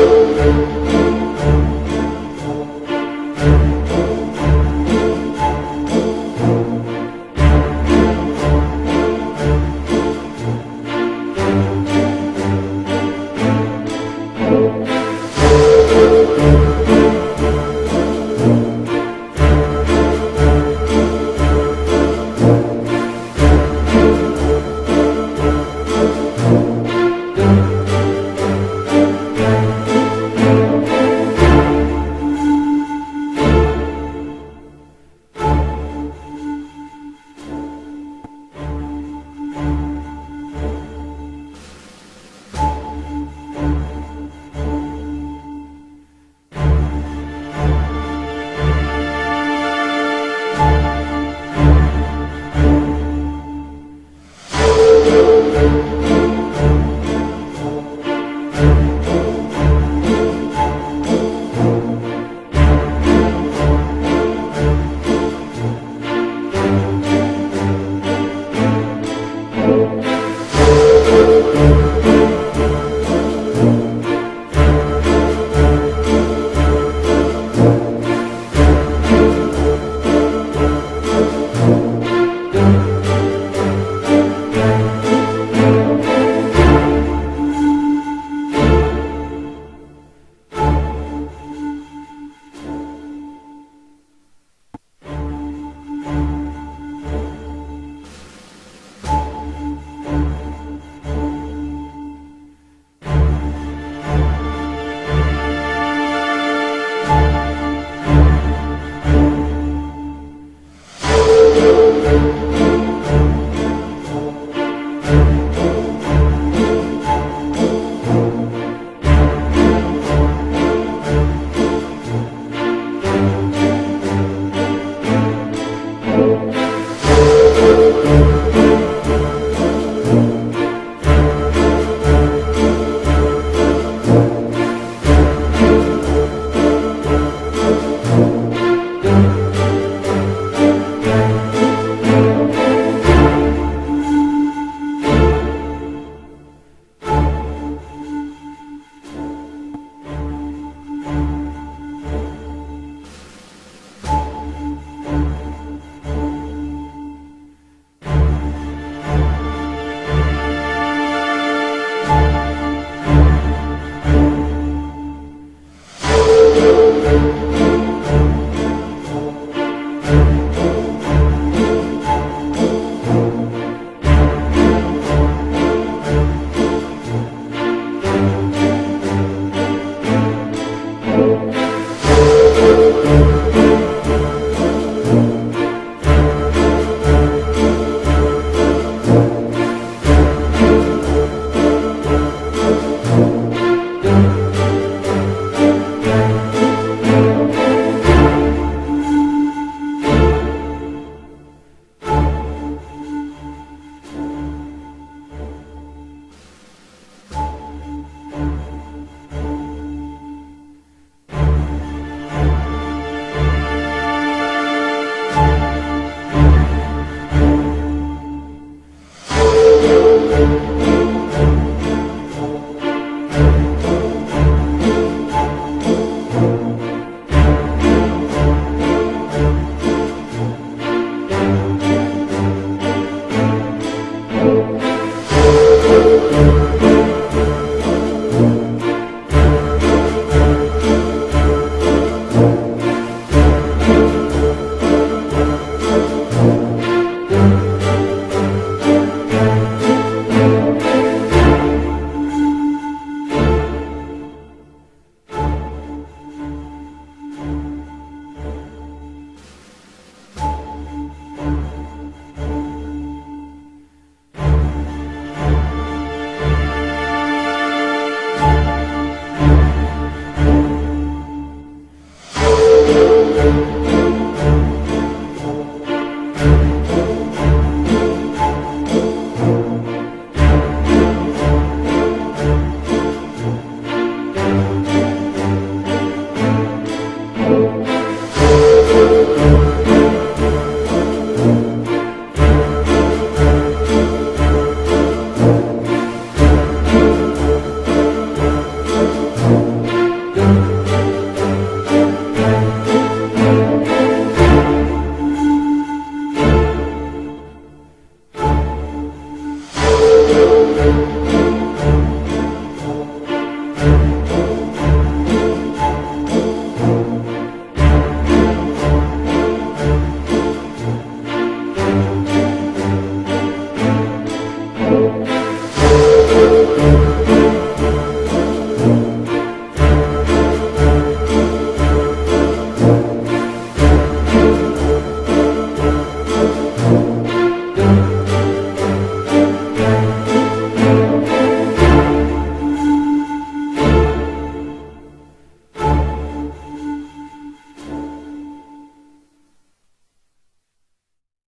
you. Thank